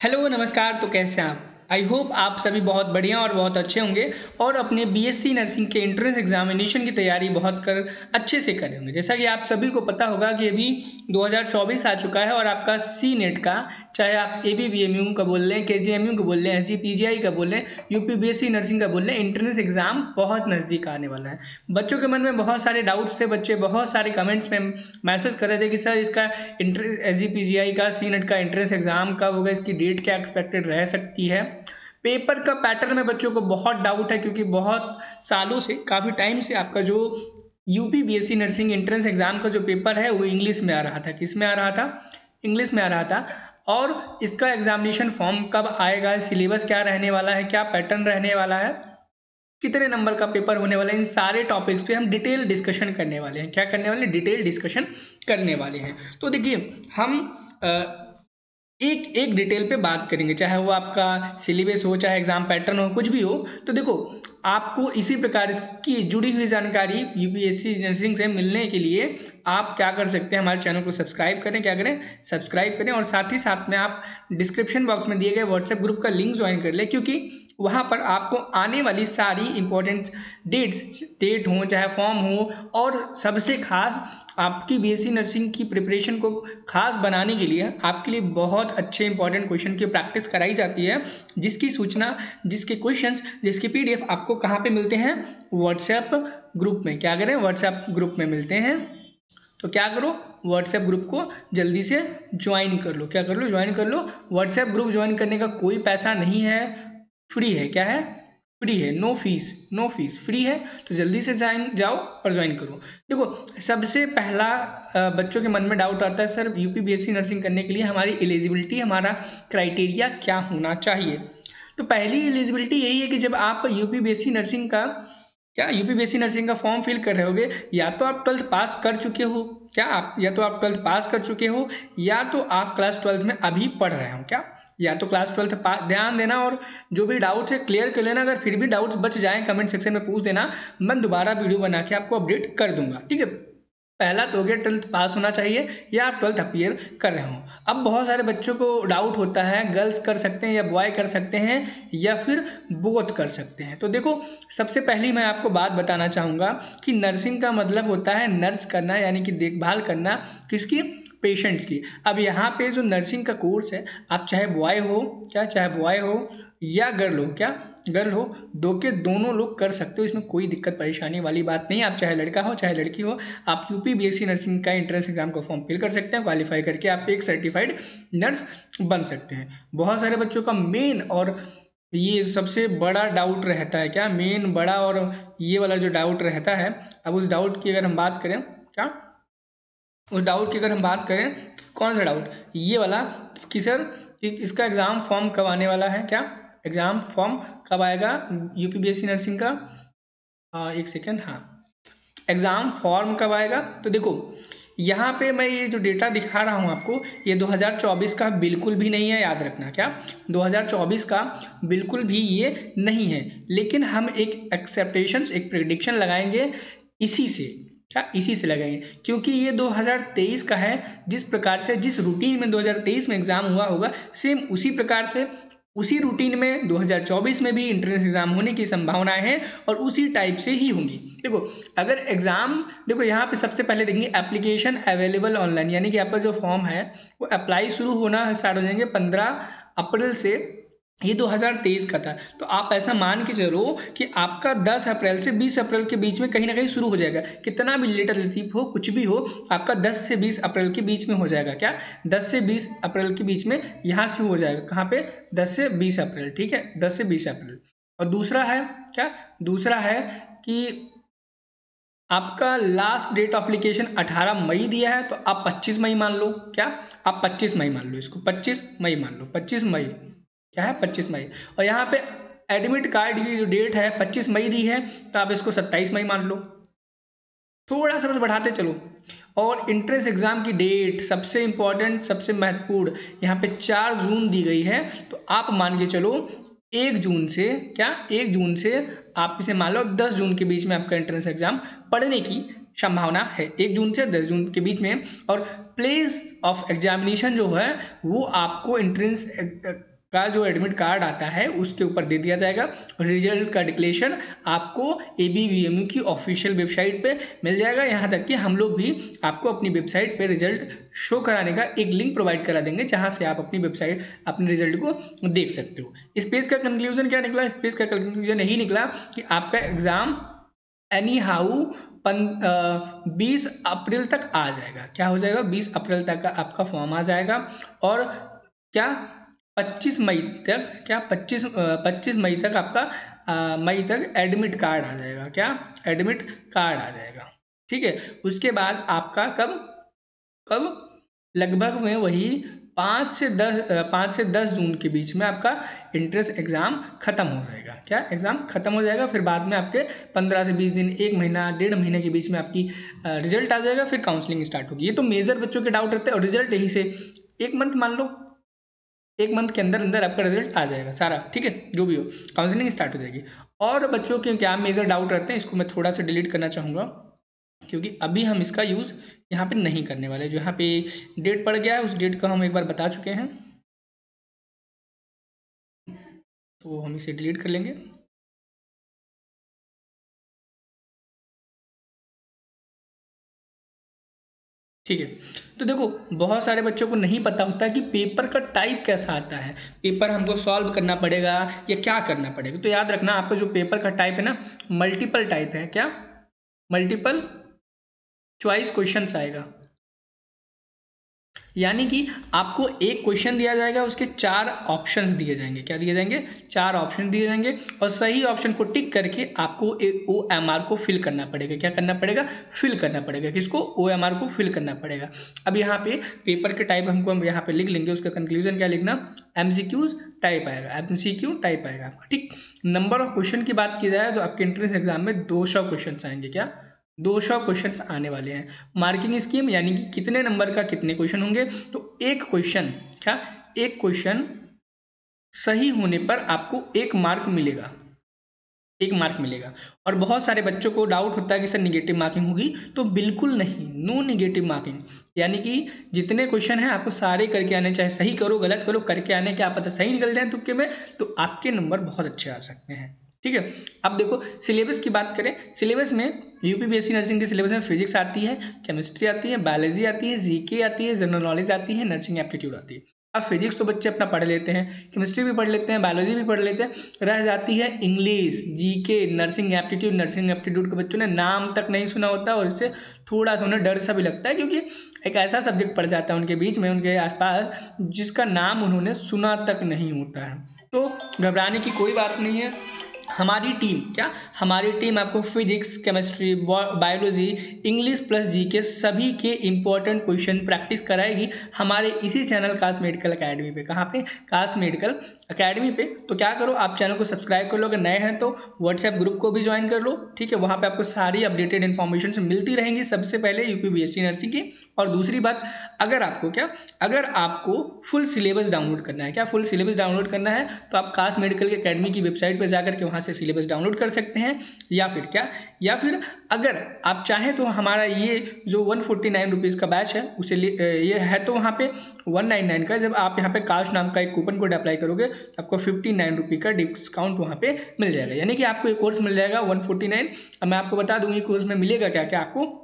Hello नमस्कार तो कैसे हैं आप? आई होप आप सभी बहुत बढ़िया और बहुत अच्छे होंगे और अपने बीएससी नर्सिंग के एंट्रेंस एग्जामिनेशन की तैयारी बहुत कर, अच्छे से करें होंगे। जैसा कि आप सभी को पता होगा कि अभी 2024 आ चुका है और आपका सी नेट का, चाहे आप A B B M U का बोल लें के जी एम यू का बोल लें S G P G I का बोल लें U P B S C nursing का बोल लें एंट्रेंस एग्ज़ाम बहुत नज़दीक आने वाला है। बच्चों के मन में बहुत सारे डाउट्स थे, बच्चे बहुत सारे कमेंट्स में मैसेज कर रहे थे कि सर इसका S G P G I का सी नेट का एंट्रेंस एग्ज़ाम कब होगा, इसकी डेट क्या एक्सपेक्टेड रह सकती है? पेपर का पैटर्न में बच्चों को बहुत डाउट है क्योंकि बहुत सालों से काफ़ी टाइम से आपका जो UP BSc nursing entrance exam का जो पेपर है वो इंग्लिश में आ रहा था। किसमें आ रहा था? इंग्लिश में आ रहा था। और इसका एग्जामिनेशन फॉर्म कब आएगा? सिलेबस क्या रहने वाला है? क्या पैटर्न रहने वाला है? कितने नंबर का पेपर होने वाला है? इन सारे टॉपिक्स पे हम डिटेल डिस्कशन करने वाले हैं। क्या करने वाले डिटेल डिस्कशन करने वाले हैं। तो देखिए हम आ, एक एक डिटेल पे बात करेंगे, चाहे वो आपका सिलेबस हो, चाहे एग्ज़ाम पैटर्न हो, कुछ भी हो तो देखो, आपको इसी प्रकार की जुड़ी हुई जानकारी यूपीएससी इंजीनियरिंग से मिलने के लिए आप क्या कर सकते हैं, हमारे चैनल को सब्सक्राइब करें, क्या करें सब्सक्राइब करें और साथ ही साथ में आप डिस्क्रिप्शन बॉक्स में दिए गए व्हाट्सएप ग्रुप का लिंक ज्वाइन कर लें, क्योंकि वहाँ पर आपको आने वाली सारी इंपॉर्टेंट डेट्स डेट हो, चाहे फॉर्म हो, और सबसे खास आपकी बीएससी नर्सिंग की प्रिपरेशन को खास बनाने के लिए आपके लिए बहुत अच्छे इंपॉर्टेंट क्वेश्चन की प्रैक्टिस कराई जाती है, जिसकी सूचना, जिसके क्वेश्चंस जिसके पीडीएफ आपको कहाँ पे मिलते हैं? व्हाट्सएप ग्रुप में। क्या करें? व्हाट्सएप ग्रुप में मिलते हैं। तो क्या करो? व्हाट्सएप ग्रुप को जल्दी से ज्वाइन कर लो। क्या कर लो? ज्वाइन कर लो। व्हाट्सएप ग्रुप ज्वाइन करने का कोई पैसा नहीं है। फ्री है, क्या है? फ्री है no fees no fees free है तो जल्दी से ज्वाइन जाओ और ज्वाइन करो। देखो, सबसे पहला बच्चों के मन में डाउट आता है, सर यू पी नर्सिंग करने के लिए हमारी एलिजिबिलिटी हमारा क्राइटेरिया क्या होना चाहिए? तो पहली एलिजिबिलिटी यही है कि जब आप यू पी नर्सिंग का क्या यूपी बीएससी नर्सिंग का फॉर्म फिल कर रहे होगे? या तो आप ट्वेल्थ पास कर चुके हो। क्या आप, या तो आप ट्वेल्थ पास कर चुके हो, या तो आप क्लास ट्वेल्थ में अभी पढ़ रहे हो, क्या? या तो क्लास ट्वेल्थ पास ध्यान देना और जो भी डाउट्स है क्लियर कर लेना। अगर फिर भी डाउट्स बच जाएँ कमेंट सेक्शन में पूछ देना। मैं दोबारा वीडियो बना के आपको अपडेट कर दूँगा। ठीक है? पहला तो हो गया ट्वेल्थ पास होना चाहिए या आप ट्वेल्थ अपीयर कर रहे हो। अब बहुत सारे बच्चों को डाउट होता है गर्ल्स कर सकते हैं या बॉय कर सकते हैं या फिर बोथ कर सकते हैं। तो देखो, सबसे पहली मैं आपको बात बताना चाहूँगा कि नर्सिंग का मतलब होता है नर्स करना, यानी कि देखभाल करना। किसकी? पेशेंट्स की। अब यहाँ पे जो नर्सिंग का कोर्स है, आप चाहे बॉय हो, क्या चाहे बॉय हो, या गर्ल हो, क्या गर्ल हो, दो के दोनों लोग कर सकते हो, इसमें कोई दिक्कत, परेशानी वाली बात नहीं। आप चाहे लड़का हो, चाहे लड़की हो, आप यू यूपी बीएससी नर्सिंग का एंट्रेंस एग्ज़ाम का फॉर्म फिल कर सकते हैं क्वालिफाई करके आप एक सर्टिफाइड नर्स बन सकते हैं। बहुत सारे बच्चों का मेन और ये सबसे बड़ा डाउट रहता है, क्या? मेन बड़ा और ये वाला जो डाउट रहता है, अब उस डाउट की अगर हम बात करें, क्या? उस डाउट की अगर हम बात करें कौन सा डाउट ये वाला कि सर इसका एग्ज़ाम फॉर्म कब आने वाला है? क्या? एग्ज़ाम फॉर्म कब आएगा? यूपी बीएससी नर्सिंग का? आ, एक सेकेंड हाँ। एग्ज़ाम फॉर्म कब आएगा? तो देखो यहाँ पे मैं ये जो डेटा दिखा रहा हूँ आपको ये 2024 का बिल्कुल भी नहीं है याद रखना क्या? 2024 का बिल्कुल भी ये नहीं है। लेकिन हम एक एक्सेप्टेशंस एक प्रिडिक्शन लगाएँगे इसी से। क्या इसी से लगाएँगे क्योंकि ये 2023 का है, जिस प्रकार से, जिस रूटीन में 2023 में एग्ज़ाम हुआ होगा सेम उसी प्रकार से, उसी रूटीन में 2024 में भी इंट्रेंस एग्ज़ाम होने की संभावनाएँ हैं और उसी टाइप से ही होंगी। देखो, अगर एग्ज़ाम देखो यहाँ पे सबसे पहले देखेंगे एप्लीकेशन अवेलेबल ऑनलाइन यानी कि आपका जो फॉर्म है, वो अप्लाई शुरू होना स्टार्ट हो जाएँगे पंद्रह अप्रैल से ये 2023 का था। तो आप ऐसा मान के चलो कि आपका 10 अप्रैल से 20 अप्रैल के बीच में कहीं ना कहीं शुरू हो जाएगा। कितना भी लेटर लतीफ हो, कुछ भी हो, आपका 10 से 20 अप्रैल के बीच में हो जाएगा। क्या? 10 से 20 अप्रैल के बीच में यहाँ से हो जाएगा। कहाँ पे? 10 से 20 अप्रैल, ठीक है? 10 से 20 अप्रैल। और दूसरा है, क्या? दूसरा है कि आपका लास्ट डेट ऑफ़ अप्लीकेशन 18 मई दिया है तो आप 25 मई मान लो। क्या? आप 25 मई मान लो इसको। 25 मई मान लो। 25 मई। क्या है? पच्चीस मई। और यहाँ पे एडमिट कार्ड की जो डेट है, पच्चीस मई दी है तो आप इसको सत्ताईस मई मान लो। थोड़ा सा बस बढ़ाते चलो। और इंट्रेंस एग्ज़ाम की डेट सबसे इंपॉर्टेंट सबसे महत्वपूर्ण, यहाँ पे चार जून दी गई है तो आप मान के चलो, एक जून से, क्या? एक जून से आप इसे मान लो, दस जून के बीच में आपका एंट्रेंस एग्ज़ाम पढ़ने की संभावना है। एक जून से दस जून के बीच में। और प्लेस ऑफ़ एग्जामिनेशन जो है, वो आपको एंट्रेंस का जो एडमिट कार्ड आता है, उसके ऊपर दे दिया जाएगा। रिज़ल्ट का डिक्लेशन आपको A B V M U की ऑफिशियल वेबसाइट पे मिल जाएगा। यहाँ तक कि हम लोग भी आपको अपनी वेबसाइट पे रिज़ल्ट शो कराने का एक लिंक प्रोवाइड करा देंगे, जहाँ से आप अपनी वेबसाइट अपने रिज़ल्ट को देख सकते हो। इस पेज का कंक्लूजन क्या निकला? इस पेज का कंक्लूजन यही निकला कि आपका एग्ज़ाम एनी हाउ पन बीस अप्रैल तक आ जाएगा। क्या हो जाएगा? बीस अप्रैल तक का आपका फॉर्म आ जाएगा। और क्या? पच्चीस मई तक, क्या पच्चीस पच्चीस मई तक आपका मई तक एडमिट कार्ड आ जाएगा, क्या? एडमिट कार्ड आ जाएगा, ठीक है? उसके बाद आपका कब? कब? लगभग में वही पाँच से दस पाँच से दस जून के बीच में आपका इंट्रेंस एग्ज़ाम ख़त्म हो जाएगा, क्या? एग्ज़ाम ख़त्म हो जाएगा, फिर बाद में आपके पंद्रह से बीस दिन, एक महीना, डेढ़ महीने के बीच में आपकी रिज़ल्ट आ जाएगा, फिर काउंसलिंग स्टार्ट होगी। ये तो मेजर बच्चों के डाउट रहते हैं और रिज़ल्ट यही से, एक मंथ मान लो एक मंथ के अंदर अंदर आपका रिज़ल्ट आ जाएगा सारा, ठीक है? जो भी हो काउंसलिंग स्टार्ट हो जाएगी। और बच्चों के क्या मेजर डाउट रहते हैं, इसको मैं थोड़ा सा डिलीट करना चाहूँगा, क्योंकि अभी हम इसका यूज़ यहाँ पे नहीं करने वाले। जो यहाँ पे डेट पड़ गया है, उस डेट का हम एक बार बता चुके हैं। तो हम इसे डिलीट कर लेंगे। ठीक है? तो देखो, बहुत सारे बच्चों को नहीं पता होता कि पेपर का टाइप कैसा आता है। पेपर हमको सॉल्व करना पड़ेगा या क्या करना पड़ेगा? तो याद रखना, आपका जो पेपर का टाइप है ना मल्टीपल टाइप है। क्या? मल्टीपल चॉइस क्वेश्चन आएगा। यानी कि आपको एक क्वेश्चन दिया जाएगा, उसके चार ऑप्शंस दिए जाएँगे। क्या दिए जाएँगे? चार ऑप्शन दिए जाएँगे और सही ऑप्शन को टिक करके आपको ओ, एम, आर को फिल करना पड़ेगा। क्या करना पड़ेगा? फिल करना पड़ेगा। किसको? ओ, एम, आर को फिल करना पड़ेगा। अब यहाँ पे पेपर के टाइप हमको हम यहाँ पे लिख लेंगे, उसका कंक्लूजन क्या लिखना? एम सी क्यूज टाइप आएगा। एम सी क्यू टाइप आएगा आपका। ठीक। नंबर ऑफ़ क्वेश्चन की बात की जाए तो आपके एंट्रेंस एग्ज़ाम में दो सौ क्वेश्चन आएँगे। क्या? दो सौ क्वेश्चन आने वाले हैं। मार्किंग स्कीम यानी कि कितने नंबर का कितने क्वेश्चन होंगे? तो एक क्वेश्चन क्या? एक क्वेश्चन सही होने पर आपको एक मार्क मिलेगा। एक मार्क मिलेगा। और बहुत सारे बच्चों को डाउट होता है कि सर निगेटिव मार्किंग होगी तो बिल्कुल नहीं। नो निगेटिव मार्किंग यानी कि जितने क्वेश्चन हैं, आपको सारे करके आने चाहे सही करो, गलत करो, करके आने के आप पता सही निकल जाए तुक्के में तो आपके नंबर बहुत अच्छे आ सकते हैं। ठीक है? अब देखो सिलेबस की बात करें सिलेबस में यूपी बीएससी नर्सिंग के सिलेबस में फिजिक्स आती है केमिस्ट्री आती है बायोलॉजी आती है जीके आती है जनरल नॉलेज आती है नर्सिंग एप्टीट्यूड आती है। अब फिजिक्स तो बच्चे अपना पढ़ लेते हैं केमिस्ट्री भी पढ़ लेते हैं बायोलॉजी भी पढ़ लेते हैं, रह जाती है English GK nursing aptitude nursing aptitude के बच्चों ने नाम तक नहीं सुना होता और इससे थोड़ा सा उन्हें डर सा भी लगता है क्योंकि एक ऐसा सब्जेक्ट पढ़ जाता है उनके बीच में, उनके आसपास, जिसका नाम उन्होंने सुना तक नहीं होता है। तो घबराने की कोई बात नहीं है हमारी टीम, क्या? हमारी टीम आपको physics chemistry biology English plus G K सभी के इंपॉर्टेंट क्वेश्चन प्रैक्टिस कराएगी हमारे इसी चैनल कास मेडिकल अकेडमी पे। कहाँ पे? कास मेडिकल अकेडमी पे। तो क्या करो, आप चैनल को सब्सक्राइब कर लो। अगर नए हैं तो व्हाट्सएप ग्रुप को भी ज्वाइन कर लो, ठीक है? वहाँ पर आपको सारी अपडेटेड इन्फॉर्मेशन मिलती रहेंगी सबसे पहले यूपी बीएससी नर्सिंग की। और दूसरी बात, अगर आपको, क्या? अगर आपको फुल सिलेबस डाउनलोड करना है, क्या? फुल सिलेबस डाउनलोड करना है तो आप कास मेडिकल अकेडमी की वेबसाइट पर जाकर के वहाँ से सिलेबस डाउनलोड कर सकते हैं, या फिर क्या? या फिर अगर आप चाहें तो हमारा ये जो वन फोर्टी नाइन रुपीज़ का बैच है, उसे ये है तो वहाँ पे वन नाइन नाइन का, जब आप यहाँ पे काश नाम का एक कूपन कोड अप्लाई करोगे तो आपको फिफ्टी नाइन रुपी का डिस्काउंट वहाँ पे मिल जाएगा। यानी कि आपको एक कोर्स मिल जाएगा वन फोर्टी नाइन अब मैं आपको बता दूँगी कोर्स में मिलेगा क्या क्या आपको?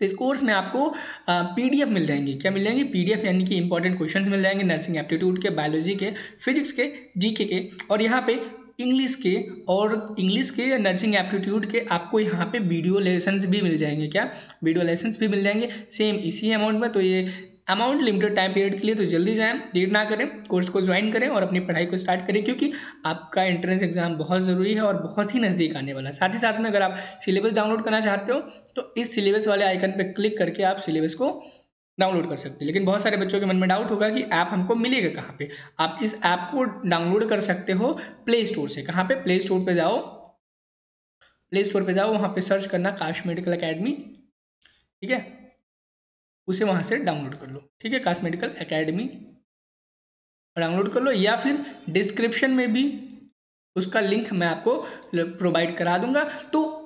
इस कोर्स में आपको पीडीएफ मिल जाएँगी। क्या मिल जाएँगी? पीडीएफ यानी कि इंपॉर्टेंट क्वेश्चंस मिल जाएँगे नर्सिंग एप्टीट्यूड के बायोलॉजी के फिजिक्स के जीके के, और यहाँ पे इंग्लिश के और इंग्लिश के नर्सिंग एप्टीट्यूड के आपको यहाँ पे वीडियो लेसन्स भी मिल जाएँगे क्या? वीडियो लेसन्स भी मिल जाएँगे। सेम इसी अमाउंट में तो ये अमाउंट लिमिटेड टाइम पीरियड के लिए तो जल्दी जाएँ, देर ना करें कोर्स को ज्वाइन करें और अपनी पढ़ाई को स्टार्ट करें, क्योंकि आपका एंट्रेंस एग्ज़ाम बहुत ज़रूरी है और बहुत ही नज़दीक आने वाला है। साथ ही साथ में अगर आप सिलेबस डाउनलोड करना चाहते हो तो इस सिलेबस वाले आइकन पर क्लिक करके आप सिलेबस को डाउनलोड कर सकते हैं। लेकिन बहुत सारे बच्चों के मन में डाउट होगा कि ऐप हमको मिलेगा कहाँ पे? आप इस ऐप को डाउनलोड कर सकते हो प्ले स्टोर से। कहाँ पे? प्ले स्टोर पे जाओ। प्ले स्टोर पे जाओ, वहाँ पे सर्च करना काश मेडिकल अकेडमी ठीक है? उसे वहाँ से डाउनलोड कर लो। ठीक है? काश मेडिकल अकेडमी डाउनलोड कर लो या फिर डिस्क्रिप्शन में भी उसका लिंक मैं आपको प्रोवाइड करा दूँगा। तो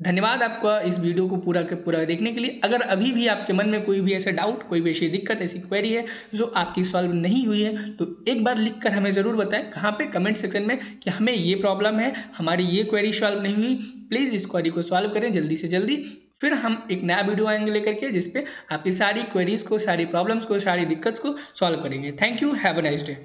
धन्यवाद आपका इस वीडियो को पूरा के पूरा देखने के लिए। अगर अभी भी आपके मन में कोई भी ऐसा डाउट कोई भी ऐसी दिक्कत, ऐसी क्वेरी है जो आपकी सॉल्व नहीं हुई है तो एक बार लिख कर हमें ज़रूर बताएँ कहाँ पे कमेंट सेक्शन में कि हमें ये प्रॉब्लम है, हमारी ये क्वेरी सॉल्व नहीं हुई। प्लीज़ इस क्वेरी को सॉल्व करें जल्दी से जल्दी। फिर हम एक नया वीडियो आएँगे लेकर के, जिसपे आपकी सारी क्वेरीज को, सारी प्रॉब्लम्स को, सारी दिक्कत को सॉल्व करेंगे। Thank you have a nice day